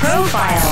Profile.